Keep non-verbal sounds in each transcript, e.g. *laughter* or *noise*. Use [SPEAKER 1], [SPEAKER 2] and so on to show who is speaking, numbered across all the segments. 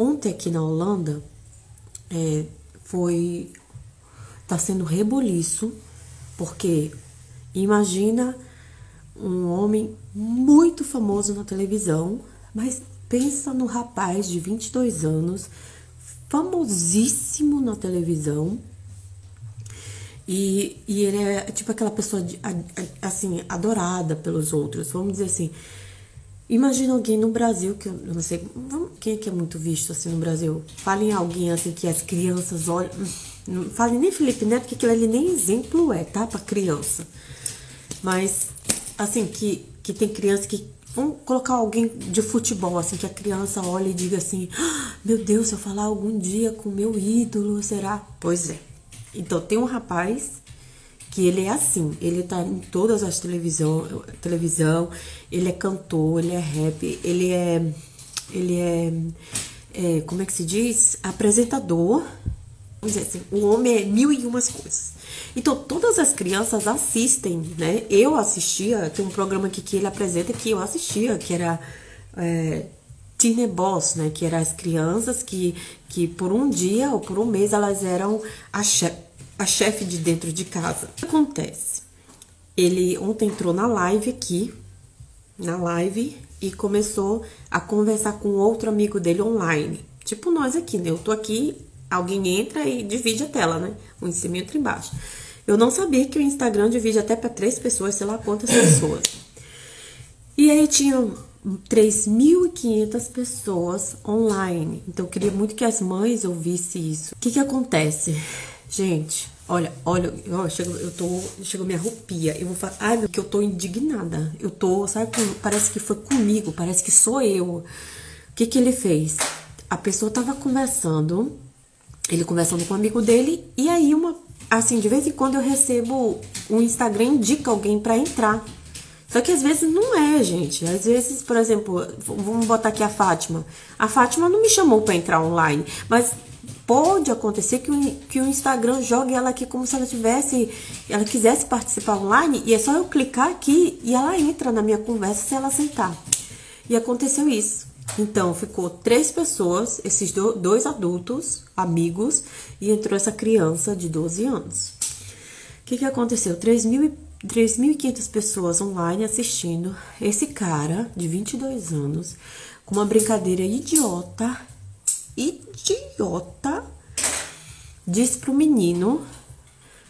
[SPEAKER 1] Ontem aqui na Holanda é, foi. tá sendo rebuliço, porque imagina um homem muito famoso na televisão, mas pensa no rapaz de 22 anos, famosíssimo na televisão. E, e ele é tipo aquela pessoa de, assim, adorada pelos outros, vamos dizer assim. Imagina alguém no Brasil, que eu não sei, quem é que é muito visto assim no Brasil? Fale em alguém assim que as crianças olham. Não fale nem Felipe Neto, porque aquilo ali nem exemplo é, tá? Pra criança. Mas, assim, que, que tem criança que. Vamos colocar alguém de futebol, assim, que a criança olha e diga assim: ah, Meu Deus, se eu falar algum dia com meu ídolo, será? Pois é. Então, tem um rapaz que ele é assim, ele tá em todas as televisão, televisão, ele é cantor, ele é rap, ele é ele é, é como é que se diz? apresentador. Vamos dizer assim, o homem é mil e umas coisas. Então, todas as crianças assistem, né? Eu assistia, tem um programa aqui que ele apresenta que eu assistia, que era é, Teen Boss, né? Que eram as crianças que, que por um dia ou por um mês elas eram a chefe, a chefe de dentro de casa. O que acontece? Ele ontem entrou na live aqui, na live, e começou a conversar com outro amigo dele online. Tipo nós aqui, né? Eu tô aqui, alguém entra e divide a tela, né? Um em cima e outro embaixo. Eu não sabia que o Instagram divide até para três pessoas, sei lá quantas pessoas. E aí tinham 3.500 pessoas online. Então eu queria muito que as mães ouvissem isso. O que que acontece? Gente, olha, olha, ó, eu tô, chegou minha roupia. Eu vou falar, ai, que eu tô indignada. Eu tô, sabe, parece que foi comigo, parece que sou eu. O que que ele fez? A pessoa tava conversando, ele conversando com um amigo dele, e aí uma, assim, de vez em quando eu recebo, o Instagram indica alguém para entrar. Só que às vezes não é, gente. Às vezes, por exemplo, vamos botar aqui a Fátima. A Fátima não me chamou para entrar online, mas pode acontecer que o, que o Instagram jogue ela aqui como se ela tivesse, ela quisesse participar online e é só eu clicar aqui e ela entra na minha conversa se ela aceitar. E aconteceu isso. Então, ficou três pessoas, esses do, dois adultos, amigos, e entrou essa criança de 12 anos. O que, que aconteceu? 3.500 pessoas online assistindo esse cara de 22 anos com uma brincadeira idiota idiota disse pro menino,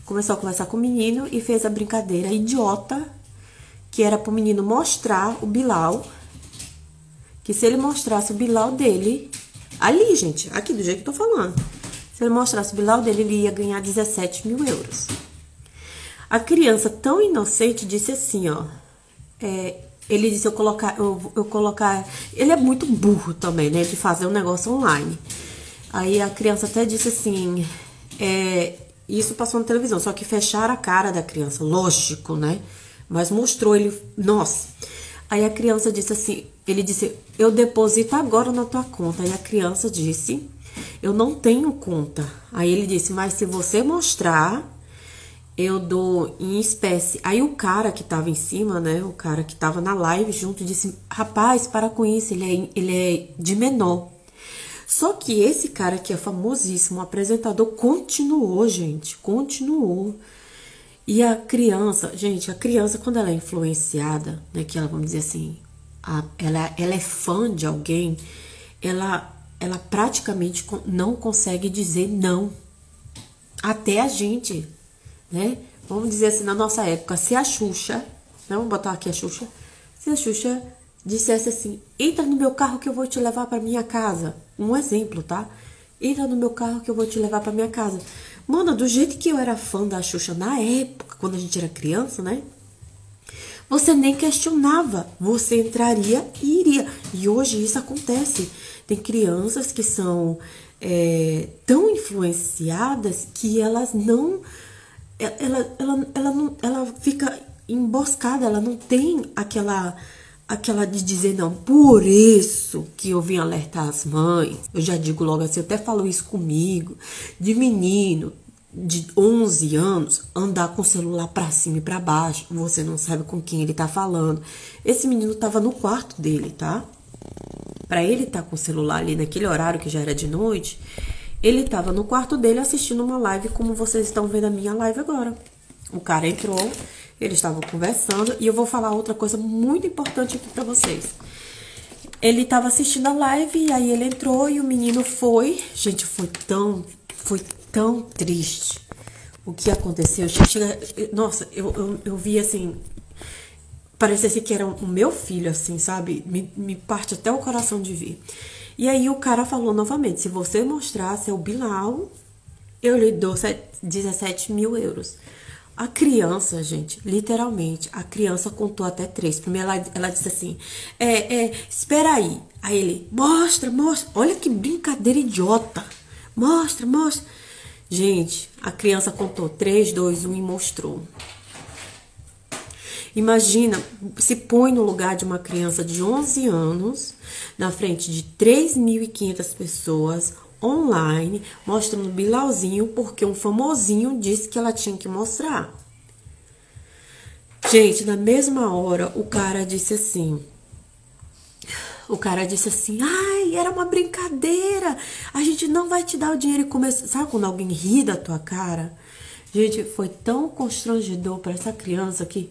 [SPEAKER 1] começou a conversar com o menino e fez a brincadeira idiota que era pro menino mostrar o Bilal, que se ele mostrasse o Bilal dele, ali, gente, aqui do jeito que eu tô falando, se ele mostrasse o Bilal dele, ele ia ganhar 17 mil euros. A criança tão inocente disse assim, ó, é, ele disse eu colocar, eu, eu colocar. Ele é muito burro também, né? De fazer um negócio online. Aí a criança até disse assim. É, isso passou na televisão, só que fecharam a cara da criança, lógico, né? Mas mostrou ele. Nossa. Aí a criança disse assim: ele disse, eu deposito agora na tua conta. Aí a criança disse, eu não tenho conta. Aí ele disse, mas se você mostrar eu dou em espécie. Aí o cara que tava em cima, né? O cara que tava na live junto disse: Rapaz, para com isso, ele é, ele é de menor. Só que esse cara que é famosíssimo, o apresentador, continuou, gente, continuou. E a criança, gente, a criança, quando ela é influenciada, né? Que ela, vamos dizer assim, a, ela, ela é fã de alguém, ela, ela praticamente não consegue dizer não. Até a gente, né? Vamos dizer assim, na nossa época, se a Xuxa, né? vamos botar aqui a Xuxa, se a Xuxa dissesse assim, entra no meu carro que eu vou te levar para minha casa. Um exemplo, tá? Entra no meu carro que eu vou te levar para minha casa. Mano, do jeito que eu era fã da Xuxa na época, quando a gente era criança, né? Você nem questionava, você entraria e iria. E hoje isso acontece. Tem crianças que são é, tão influenciadas que elas não ela, ela, ela, não, ela fica emboscada, ela não tem aquela aquela de dizer não, por isso que eu vim alertar as mães. Eu já digo logo assim, eu até falo isso comigo, de menino de 11 anos andar com o celular para cima e para baixo, você não sabe com quem ele tá falando. Esse menino tava no quarto dele, tá? para ele estar tá com o celular ali naquele horário que já era de noite, ele estava no quarto dele assistindo uma live como vocês estão vendo a minha live agora. O cara entrou, eles estavam conversando e eu vou falar outra coisa muito importante aqui para vocês. Ele estava assistindo a live e aí ele entrou e o menino foi. Gente, foi tão, foi tão triste o que aconteceu. Chega, nossa, eu, eu, eu vi assim. Parecia que era o meu filho, assim, sabe? Me, me parte até o coração de ver. E aí o cara falou novamente: se você mostrar seu Bilal, eu lhe dou 17 mil euros. A criança, gente, literalmente, a criança contou até três. Primeiro ela, ela disse assim: é, é, espera aí. Aí ele, mostra, mostra. Olha que brincadeira idiota. Mostra, mostra. Gente, a criança contou 3, 2, 1 e mostrou. Imagina, se põe no lugar de uma criança de 11 anos, na frente de 3.500 pessoas, online, mostrando Bilauzinho, porque um famosinho disse que ela tinha que mostrar. Gente, na mesma hora, o cara disse assim. O cara disse assim: ai, era uma brincadeira, a gente não vai te dar o dinheiro e começar. Sabe quando alguém ri da tua cara? Gente, foi tão constrangedor para essa criança que,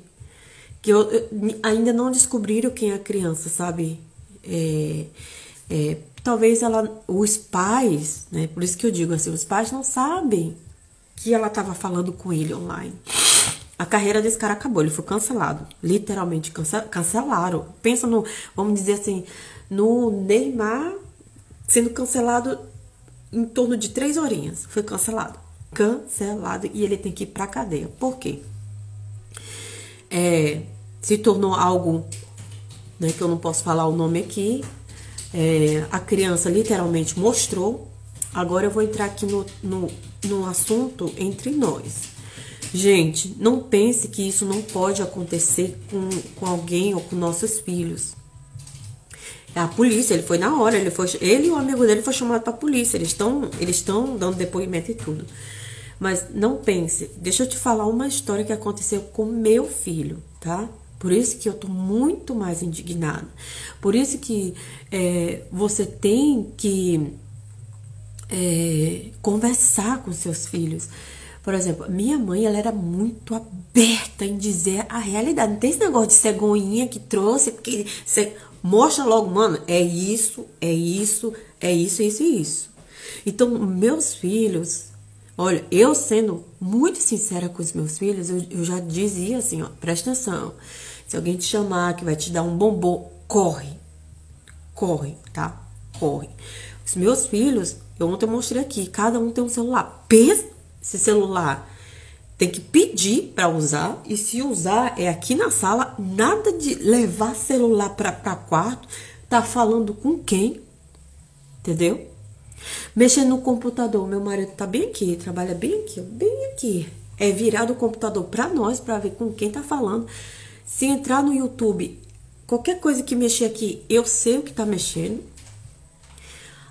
[SPEAKER 1] que eu, eu, ainda não descobriram quem é a criança, sabe? É, é, talvez ela, os pais, né? Por isso que eu digo assim, os pais não sabem que ela estava falando com ele online. A carreira desse cara acabou, ele foi cancelado, literalmente cancelaram. Pensa no, vamos dizer assim, no Neymar sendo cancelado em torno de três horinhas, foi cancelado, cancelado e ele tem que ir para cadeia. Por quê? É, se tornou algo, né, que eu não posso falar o nome aqui, é, a criança literalmente mostrou. Agora eu vou entrar aqui no, no, no assunto entre nós. Gente, não pense que isso não pode acontecer com, com alguém ou com nossos filhos. A polícia, ele foi na hora, ele foi, ele e o amigo dele foi chamado para a polícia. Eles estão, eles estão dando depoimento e tudo. Mas não pense. Deixa eu te falar uma história que aconteceu com meu filho, tá? Por isso que eu tô muito mais indignada. Por isso que é, você tem que é, conversar com seus filhos. Por exemplo, minha mãe, ela era muito aberta em dizer a realidade. Não tem esse negócio de cegonhinha que trouxe, porque você mostra logo, mano, é isso, é isso, é isso, isso e isso. Então, meus filhos, olha, eu sendo muito sincera com os meus filhos, eu, eu já dizia assim, ó, presta atenção. Se alguém te chamar que vai te dar um bombom, corre. Corre, tá? Corre. Os meus filhos, eu ontem mostrei aqui, cada um tem um celular. Pensa esse celular tem que pedir para usar e se usar é aqui na sala, nada de levar celular para quarto, tá falando com quem? Entendeu? Mexendo no computador, meu marido tá bem aqui, trabalha bem aqui, bem aqui. É virado o computador para nós para ver com quem tá falando. Se entrar no YouTube, qualquer coisa que mexer aqui, eu sei o que tá mexendo.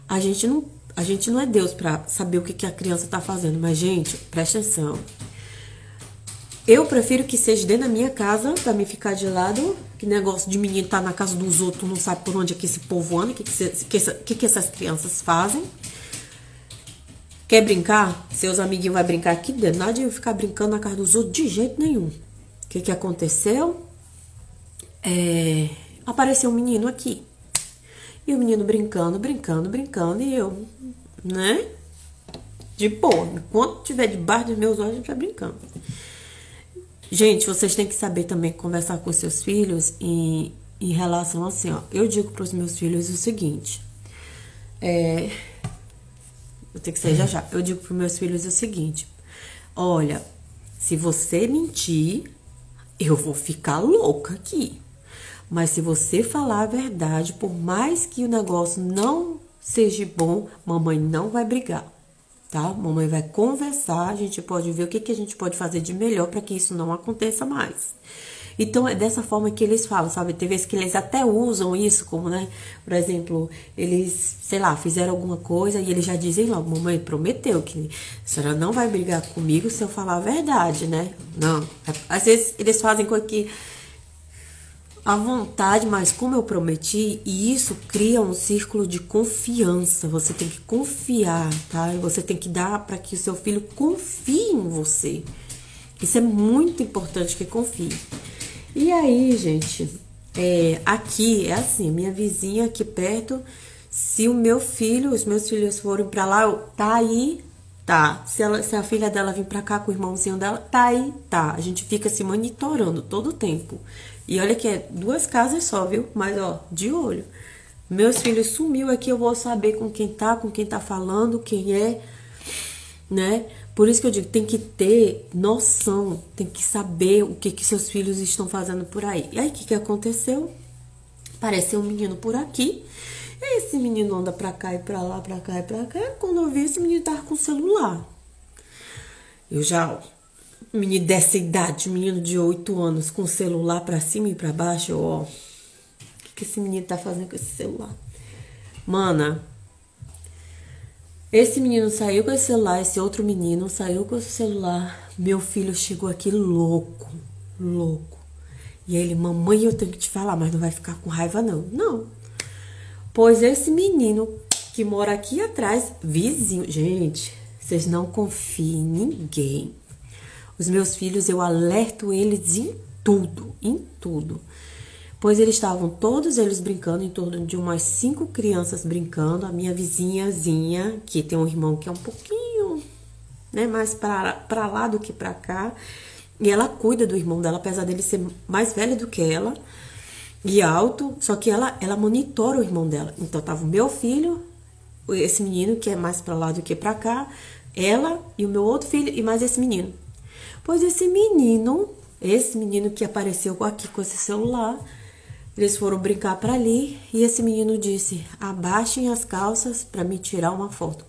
[SPEAKER 1] A gente não, a gente não é Deus para saber o que, que a criança tá fazendo, mas gente, presta atenção. Eu prefiro que seja dentro da minha casa, pra me ficar de lado. Que negócio de menino tá na casa dos outros, não sabe por onde é que esse povo anda, o que, que, que, que, que essas crianças fazem. Quer brincar? Seus amiguinhos vão brincar aqui dentro. Nada de eu ficar brincando na casa dos outros de jeito nenhum. O que, que aconteceu? é, apareceu um menino aqui. E o menino brincando, brincando, brincando, e eu, né? De boa, enquanto tiver debaixo dos meus olhos, a gente vai brincando. Gente, vocês têm que saber também conversar com seus filhos em, em relação assim, ó. Eu digo para os meus filhos o seguinte: é, eu tenho que sair já já. Eu digo para os meus filhos o seguinte: olha, se você mentir, eu vou ficar louca aqui. Mas se você falar a verdade, por mais que o negócio não seja bom, mamãe não vai brigar, tá? Mamãe vai conversar, a gente pode ver o que, que a gente pode fazer de melhor para que isso não aconteça mais. Então é dessa forma que eles falam, sabe? Tem vezes que eles até usam isso, como, né? Por exemplo, eles, sei lá, fizeram alguma coisa e eles já dizem logo, mamãe prometeu que a senhora não vai brigar comigo se eu falar a verdade, né? Não. Às vezes eles fazem com que à vontade, mas como eu prometi, e isso cria um círculo de confiança. Você tem que confiar, tá? Você tem que dar para que o seu filho confie em você. Isso é muito importante que confie. E aí, gente, é, aqui é assim, minha vizinha aqui perto, se o meu filho, os meus filhos forem para lá, tá aí, tá. Se, ela, se a filha dela vir para cá com o irmãozinho dela, tá aí, tá. A gente fica se monitorando todo o tempo. E olha que é duas casas só, viu? Mas ó, de olho. Meus filhos sumiu aqui, eu vou saber com quem tá, com quem tá falando, quem é, né? Por isso que eu digo, tem que ter noção, tem que saber o que que seus filhos estão fazendo por aí. E aí, o que que aconteceu? Apareceu um menino por aqui. E esse menino anda pra cá e pra lá, pra cá e pra cá. Quando eu vi, esse menino tava com celular. Eu já, menino dessa idade, menino de 8 anos, com celular pra cima e pra baixo, ó. O que, que esse menino tá fazendo com esse celular? Mana, esse menino saiu com esse celular, esse outro menino saiu com esse celular. Meu filho chegou aqui louco, louco. E ele, mamãe, eu tenho que te falar, mas não vai ficar com raiva, não. Não. Pois esse menino que mora aqui atrás, vizinho, gente, vocês não confiem em ninguém. Os meus filhos, eu alerto eles em tudo, em tudo. Pois eles estavam todos eles brincando, em torno de umas cinco crianças brincando. A minha vizinhazinha, que tem um irmão que é um pouquinho né, mais para lá do que para cá. E ela cuida do irmão dela, apesar dele ser mais velho do que ela e alto, só que ela, ela monitora o irmão dela. Então tava o meu filho, esse menino que é mais para lá do que para cá, ela e o meu outro filho e mais esse menino. Pois esse menino, esse menino que apareceu aqui com esse celular, eles foram brincar para ali e esse menino disse: "Abaixem as calças para me tirar uma foto".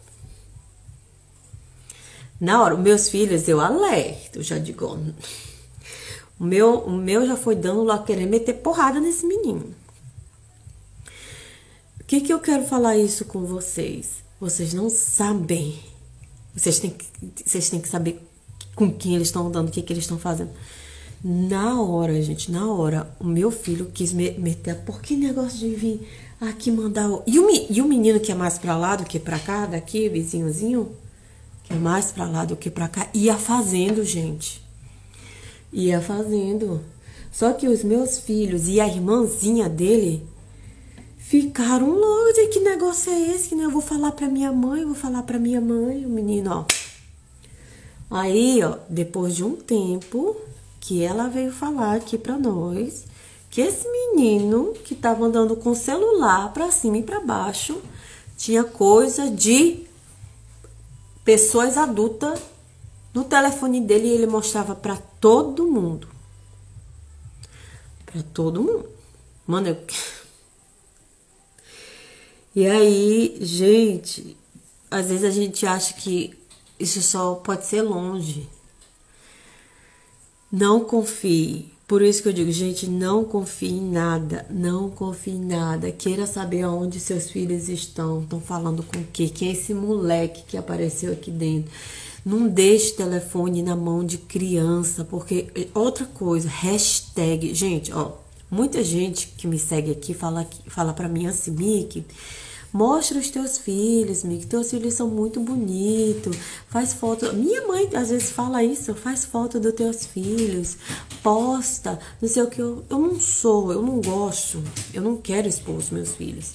[SPEAKER 1] Na hora, meus filhos, eu alerto, já digo, o meu, o meu já foi dando lá querendo meter porrada nesse menino. O que que eu quero falar isso com vocês? Vocês não sabem. Vocês têm que, vocês têm que saber com quem eles estão andando, o que, que eles estão fazendo. Na hora, gente, na hora, o meu filho quis me meter. Por que negócio de vir aqui mandar. O... E, o, e o menino que é mais pra lá do que pra cá, daqui, vizinhozinho, que é mais pra lá do que pra cá, ia fazendo, gente. Ia fazendo. Só que os meus filhos e a irmãzinha dele ficaram loucos. Que negócio é esse? Que né? eu vou falar pra minha mãe, vou falar pra minha mãe, o menino, ó. Aí, ó, depois de um tempo que ela veio falar aqui para nós que esse menino que estava andando com celular para cima e para baixo tinha coisa de pessoas adultas no telefone dele e ele mostrava para todo mundo. Para todo mundo. Mano, eu... *laughs* E aí, gente, às vezes a gente acha que isso só pode ser longe. Não confie. Por isso que eu digo, gente, não confie em nada, não confie em nada. Queira saber aonde seus filhos estão, estão falando com o quê? Quem é esse moleque que apareceu aqui dentro? Não deixe telefone na mão de criança, porque eh, outra coisa, hashtag, gente, ó, muita gente que me segue aqui fala, fala para mim assim, Mickey, Mostra os teus filhos, Mick. Teus filhos são muito bonitos. Faz foto. Minha mãe às vezes fala isso. Faz foto dos teus filhos. Posta. Não sei o que. Eu, eu não sou. Eu não gosto. Eu não quero expor os meus filhos.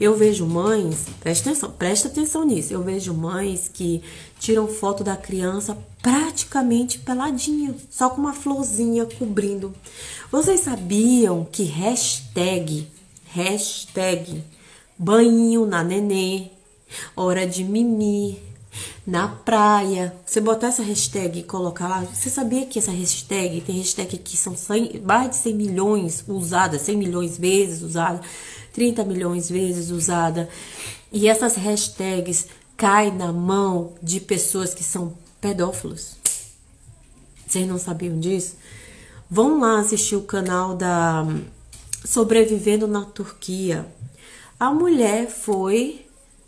[SPEAKER 1] Eu vejo mães. Presta atenção. Presta atenção nisso. Eu vejo mães que tiram foto da criança praticamente peladinha. Só com uma florzinha cobrindo. Vocês sabiam que hashtag. Hashtag banho na nenê, hora de mimi, na praia. Você botar essa hashtag e colocar lá, você sabia que essa hashtag, tem hashtag que são 100, mais de 100 milhões usadas, 100 milhões vezes usada, 30 milhões vezes usada. E essas hashtags caem na mão de pessoas que são pedófilos. Vocês não sabiam disso? Vão lá assistir o canal da Sobrevivendo na Turquia. A mulher foi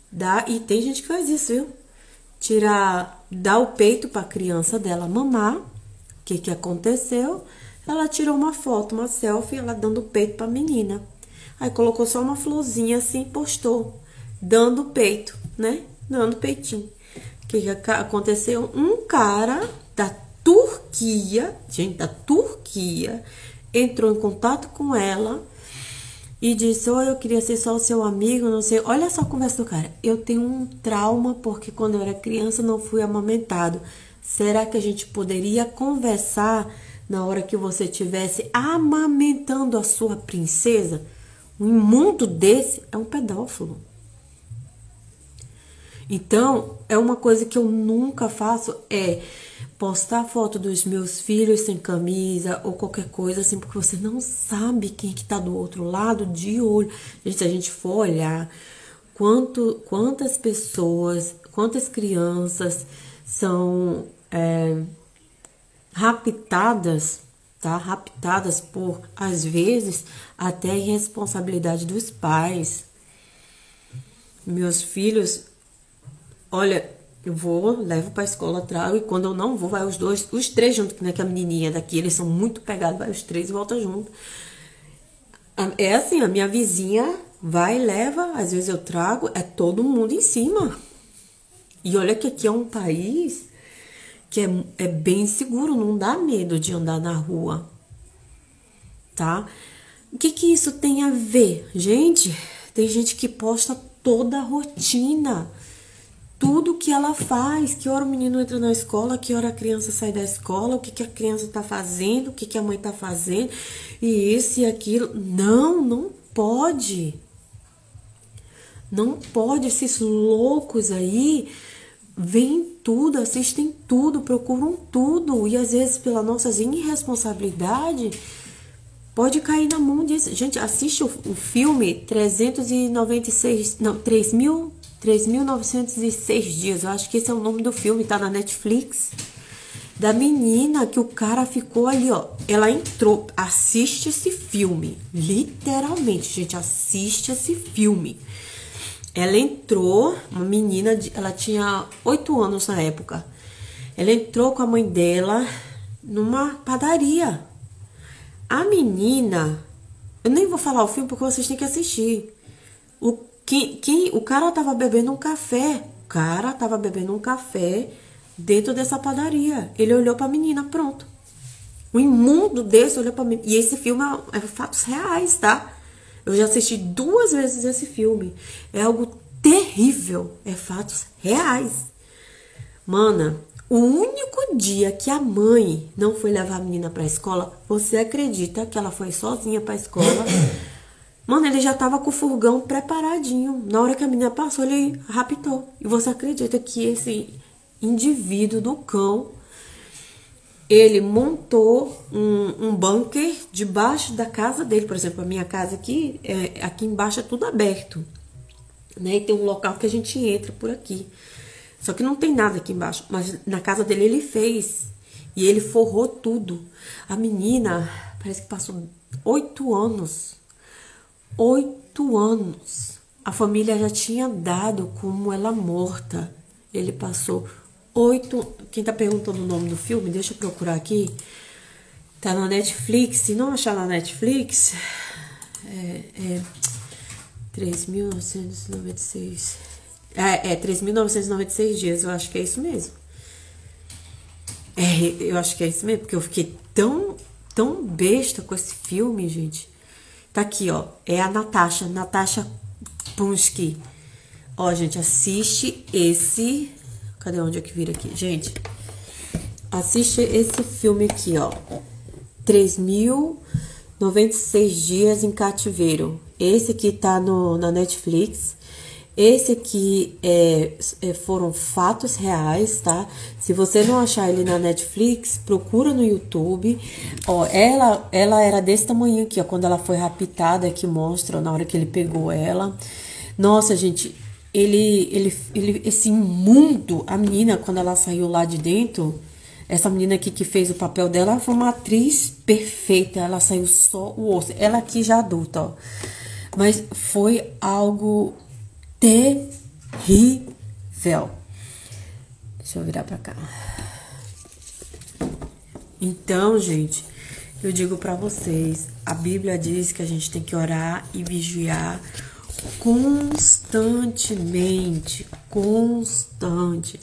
[SPEAKER 1] dar, e tem gente que faz isso, viu? Tirar, dar o peito para a criança dela mamar. O que que aconteceu? Ela tirou uma foto, uma selfie, ela dando peito pra menina. Aí colocou só uma florzinha assim postou, dando peito, né? Dando peitinho. O que, que aconteceu? Um cara da Turquia, gente, da Turquia, entrou em contato com ela e disse: Oi, eu queria ser só o seu amigo, não sei. Olha só a conversa do cara. Eu tenho um trauma porque quando eu era criança não fui amamentado. Será que a gente poderia conversar na hora que você estivesse amamentando a sua princesa? Um imundo desse é um pedófilo. Então, é uma coisa que eu nunca faço é postar foto dos meus filhos sem camisa ou qualquer coisa assim, porque você não sabe quem que tá do outro lado de olho. Gente, se a gente for olhar quanto, quantas pessoas, quantas crianças são é, raptadas, tá? Raptadas por, às vezes, até irresponsabilidade dos pais. Meus filhos, olha, eu vou, levo pra escola, trago, e quando eu não vou, vai os dois, os três juntos, né? Que a menininha daqui, eles são muito pegados, vai os três e volta junto. É assim, a minha vizinha vai, leva, às vezes eu trago, é todo mundo em cima. E olha que aqui é um país que é, é bem seguro, não dá medo de andar na rua, tá? O que que isso tem a ver? Gente, tem gente que posta toda a rotina tudo que ela faz, que hora o menino entra na escola, que hora a criança sai da escola, o que, que a criança está fazendo, o que, que a mãe está fazendo, e isso e aquilo. Não, não pode. Não pode. Esses loucos aí veem tudo, assistem tudo, procuram tudo, e às vezes, pela nossa irresponsabilidade, pode cair na mão disso. Gente, assiste o, o filme 396, não, 3 mil 3.906 dias, eu acho que esse é o nome do filme, tá na Netflix. Da menina que o cara ficou ali, ó. Ela entrou, assiste esse filme. Literalmente, gente, assiste esse filme. Ela entrou, uma menina, ela tinha 8 anos na época. Ela entrou com a mãe dela numa padaria. A menina, eu nem vou falar o filme porque vocês têm que assistir. O que, que o cara tava bebendo um café. O cara tava bebendo um café dentro dessa padaria. Ele olhou pra menina, pronto. O imundo desse olhou pra mim. E esse filme é, é fatos reais, tá? Eu já assisti duas vezes esse filme. É algo terrível. É fatos reais. Mana, o único dia que a mãe não foi levar a menina pra escola, você acredita que ela foi sozinha pra escola? Mano, ele já tava com o furgão preparadinho. Na hora que a menina passou, ele raptou. E você acredita que esse indivíduo do cão, ele montou um, um bunker debaixo da casa dele. Por exemplo, a minha casa aqui, é, aqui embaixo é tudo aberto. Né? E tem um local que a gente entra por aqui. Só que não tem nada aqui embaixo. Mas na casa dele ele fez. E ele forrou tudo. A menina, parece que passou oito anos oito anos. A família já tinha dado como ela morta. Ele passou oito. Quem tá perguntando o nome do filme, deixa eu procurar aqui. Tá na Netflix. Se não achar na Netflix, é. é 3.996. É, é 3.996 dias, eu acho que é isso mesmo. É, eu acho que é isso mesmo, porque eu fiquei tão, tão besta com esse filme, gente. Tá aqui, ó. É a Natasha, Natasha Punsky. Ó, gente, assiste esse. Cadê onde é que vira aqui? Gente, assiste esse filme aqui, ó. 3.096 dias em cativeiro. Esse aqui tá no, na Netflix. Esse aqui é, é, foram fatos reais, tá? Se você não achar ele na Netflix, procura no YouTube. Ó, ela, ela era desse tamanho aqui, ó, quando ela foi raptada, que mostra na hora que ele pegou ela. Nossa, gente, ele, ele, ele, esse imundo, a menina, quando ela saiu lá de dentro, essa menina aqui que fez o papel dela foi uma atriz perfeita. Ela saiu só o osso. Ela aqui já adulta, ó. Mas foi algo terrível. Deixa eu virar pra cá. Então, gente, Eu digo para vocês, a Bíblia diz que a gente tem que orar e vigiar constantemente, constante.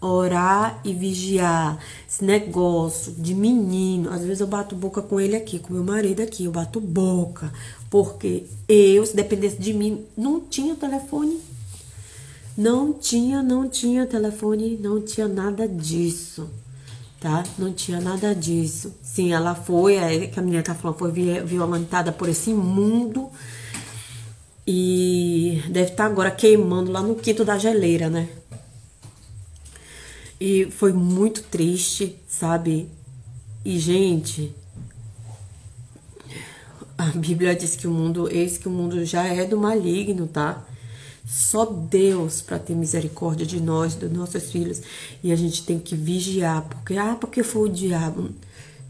[SPEAKER 1] Orar e vigiar. Esse negócio de menino, às vezes eu bato boca com ele aqui, com meu marido aqui, eu bato boca, porque eu, se dependesse de mim, não tinha telefone. Não tinha, não tinha telefone, não tinha nada disso tá? Não tinha nada disso. Sim, ela foi, é que a menina tá falando, foi violentada por esse mundo e deve estar tá agora queimando lá no quinto da geleira, né? E foi muito triste, sabe? E, gente, a Bíblia diz que o mundo, eis que o mundo já é do maligno, tá? Só Deus para ter misericórdia de nós, dos nossos filhos. E a gente tem que vigiar, porque ah, porque foi o diabo.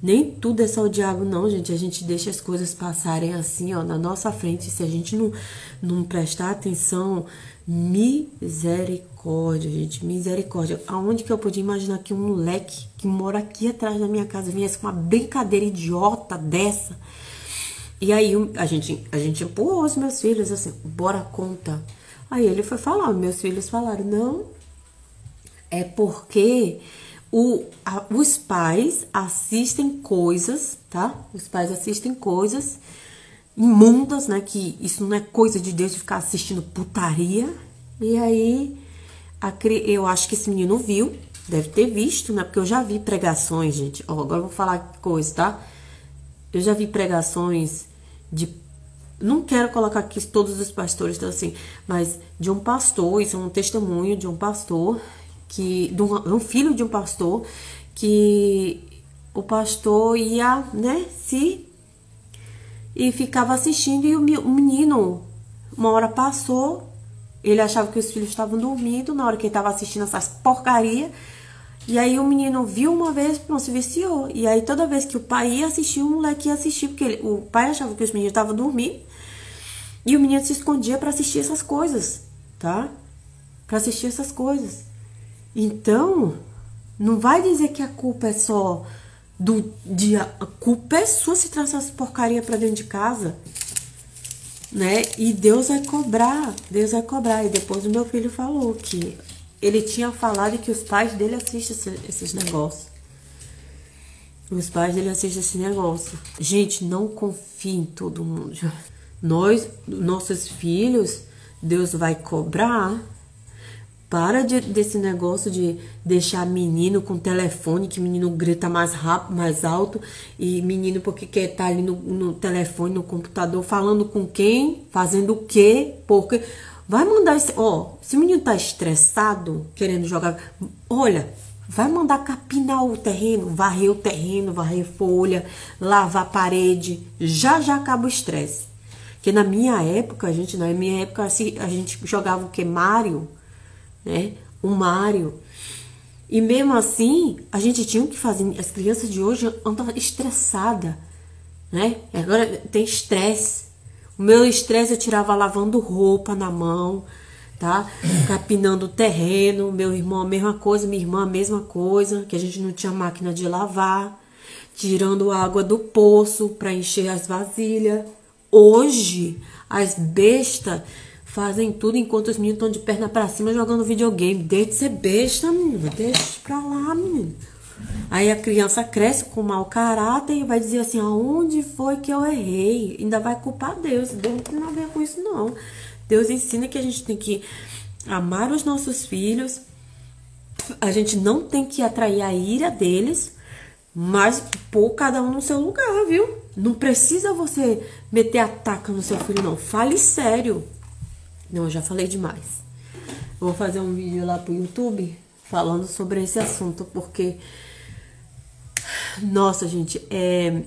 [SPEAKER 1] Nem tudo é só o diabo, não, gente. A gente deixa as coisas passarem assim, ó, na nossa frente. Se a gente não, não prestar atenção, misericórdia, gente, misericórdia. Aonde que eu podia imaginar que um moleque que mora aqui atrás da minha casa viesse com uma brincadeira idiota dessa? E aí a gente, a gente empurrou os meus filhos assim, bora conta. Aí ele foi falar, meus filhos falaram, não, é porque o, a, os pais assistem coisas, tá? Os pais assistem coisas imundas, né? Que isso não é coisa de Deus de ficar assistindo putaria. E aí, a, eu acho que esse menino viu, deve ter visto, né? Porque eu já vi pregações, gente. Ó, agora eu vou falar coisa, tá? Eu já vi pregações de não quero colocar aqui todos os pastores, então assim, mas de um pastor, isso é um testemunho de um pastor, que de um, um filho de um pastor, que o pastor ia, né, se e ficava assistindo e o menino, uma hora passou, ele achava que os filhos estavam dormindo na hora que ele estava assistindo essas porcaria. E aí o menino viu uma vez, não se viciou. E aí toda vez que o pai ia assistir, o moleque ia assistir, porque ele, o pai achava que os meninos estavam dormindo. E o menino se escondia para assistir essas coisas, tá? Para assistir essas coisas. Então, não vai dizer que a culpa é só do dia. A culpa é sua se traz essas porcaria para dentro de casa, né? E Deus vai cobrar, Deus vai cobrar. E depois o meu filho falou que ele tinha falado que os pais dele assistem esses negócios. Os pais dele assistem esse negócio. Gente, não confie em todo mundo. Nós, nossos filhos, Deus vai cobrar. Para de, desse negócio de deixar menino com telefone, que menino grita mais rápido, mais alto, e menino porque quer estar tá ali no, no telefone, no computador, falando com quem, fazendo o quê, porque vai mandar esse. Ó, se o menino tá estressado, querendo jogar, olha, vai mandar capinar o terreno, varrer o terreno, varrer folha, lavar a parede, já já acaba o estresse. Porque na minha época, gente, na minha época, assim, a gente jogava o que? Mario, né? O Mario. E mesmo assim, a gente tinha que fazer. As crianças de hoje andam estressadas, né? Agora tem estresse. O meu estresse eu tirava lavando roupa na mão, tá? Capinando o terreno. Meu irmão, a mesma coisa. Minha irmã, a mesma coisa. Que a gente não tinha máquina de lavar. Tirando água do poço para encher as vasilhas. Hoje, as bestas fazem tudo enquanto os meninos estão de perna para cima jogando videogame. Deixa de ser besta, menino. Deixa pra lá, menino. Aí a criança cresce com mau caráter e vai dizer assim: aonde foi que eu errei? Ainda vai culpar Deus. Deus não tem nada a ver com isso, não. Deus ensina que a gente tem que amar os nossos filhos. A gente não tem que atrair a ira deles, mas pôr cada um no seu lugar, viu? Não precisa você meter a taca no seu filho, não. Fale sério. Não, eu já falei demais. vou fazer um vídeo lá pro YouTube falando sobre esse assunto, porque. Nossa, gente, é.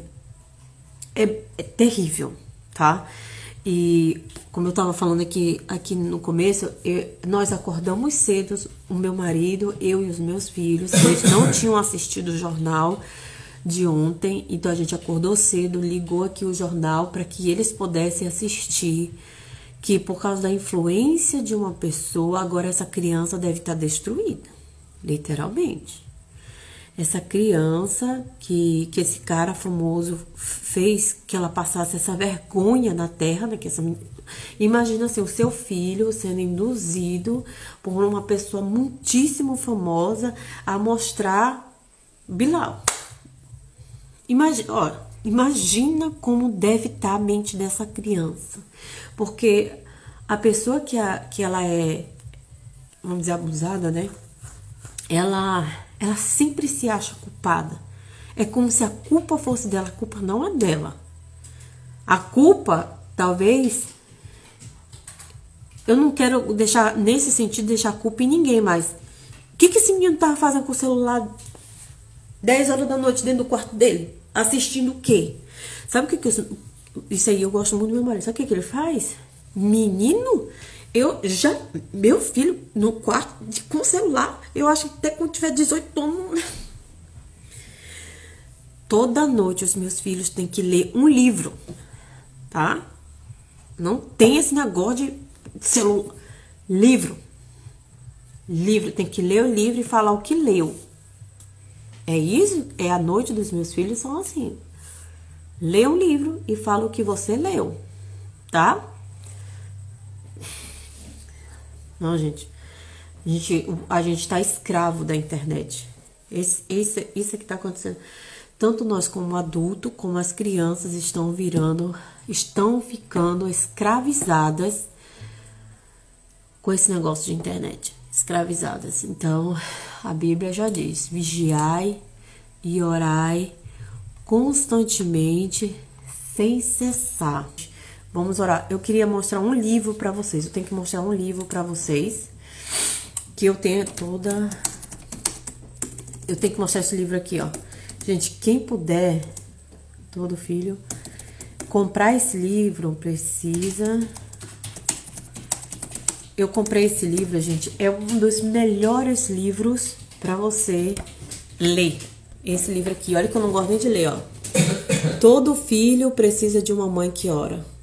[SPEAKER 1] É, é terrível, tá? E como eu tava falando aqui, aqui no começo, eu, nós acordamos cedo, o meu marido, eu e os meus filhos, eles não tinham assistido o jornal de ontem, então a gente acordou cedo, ligou aqui o jornal para que eles pudessem assistir que por causa da influência de uma pessoa, agora essa criança deve estar tá destruída, literalmente. Essa criança que, que esse cara famoso fez que ela passasse essa vergonha na terra, né? Que essa, imagina assim, o seu filho sendo induzido por uma pessoa muitíssimo famosa a mostrar Bilal. Imagina, ó, imagina como deve estar tá a mente dessa criança. Porque a pessoa que, a, que ela é, vamos dizer, abusada, né? Ela ela sempre se acha culpada. É como se a culpa fosse dela, a culpa não é dela. A culpa, talvez, eu não quero deixar, nesse sentido, deixar a culpa em ninguém, mas o que, que esse menino tava fazendo com o celular 10 horas da noite dentro do quarto dele? Assistindo o quê? Sabe o que, que eu, isso aí eu gosto muito do meu marido. Sabe o que, que ele faz? Menino, eu já, meu filho, no quarto, com celular, eu acho que até quando tiver 18 anos. Toda noite os meus filhos têm que ler um livro, tá? Não tem esse negócio de celular. Livro. Livro, tem que ler o livro e falar o que leu. É isso, é a noite dos meus filhos são assim. Lê um livro e fala o que você leu, tá? Não, gente. A gente, a gente tá escravo da internet. Esse, esse, isso é que tá acontecendo. Tanto nós como adulto, como as crianças estão virando, estão ficando escravizadas com esse negócio de internet. Escravizadas. Então, a Bíblia já diz: vigiai e orai constantemente, sem cessar. Vamos orar. Eu queria mostrar um livro para vocês. Eu tenho que mostrar um livro para vocês. Que eu tenho toda... Eu tenho que mostrar esse livro aqui, ó. Gente, quem puder, todo filho, comprar esse livro, precisa... Eu comprei esse livro, gente. É um dos melhores livros para você ler. Esse livro aqui. Olha que eu não gosto nem de ler, ó. Todo filho precisa de uma mãe que ora.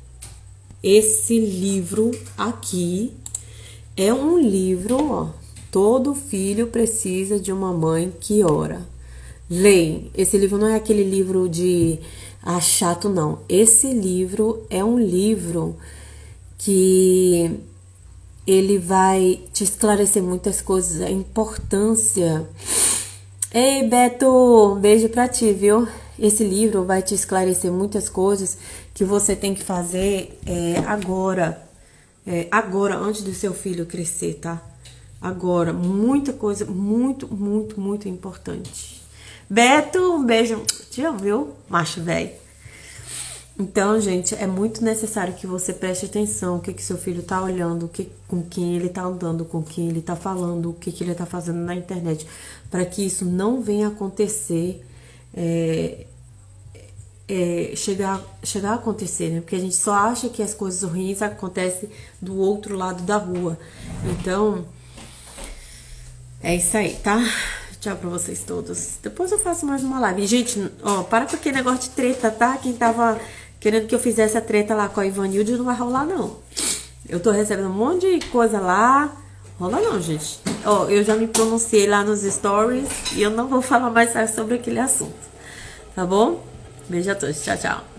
[SPEAKER 1] Esse livro aqui é um livro, ó. Todo filho precisa de uma mãe que ora. Leia. Esse livro não é aquele livro de ah, chato, não. Esse livro é um livro que ele vai te esclarecer muitas coisas, a importância. Ei, Beto, um beijo pra ti, viu? Esse livro vai te esclarecer muitas coisas que você tem que fazer é, agora. É, agora, antes do seu filho crescer, tá? Agora, muita coisa, muito, muito, muito importante. Beto, um beijo. Te ouviu, macho velho? Então, gente, é muito necessário que você preste atenção o que que seu filho tá olhando, que, com quem ele tá andando, com quem ele tá falando, o que que ele tá fazendo na internet, para que isso não venha acontecer é, é, chegar, chegar a acontecer, né? Porque a gente só acha que as coisas ruins acontecem do outro lado da rua. Então, é isso aí, tá? Tchau pra vocês todos. Depois eu faço mais uma live. Gente, ó, para com aquele negócio de treta, tá? Quem tava querendo que eu fizesse a treta lá com a Ivanilde não vai rolar, não. Eu tô recebendo um monte de coisa lá. Rola não, gente. Ó, eu já me pronunciei lá nos stories e eu não vou falar mais sobre aquele assunto. Tá bom? Beijo a todos. Tchau, tchau.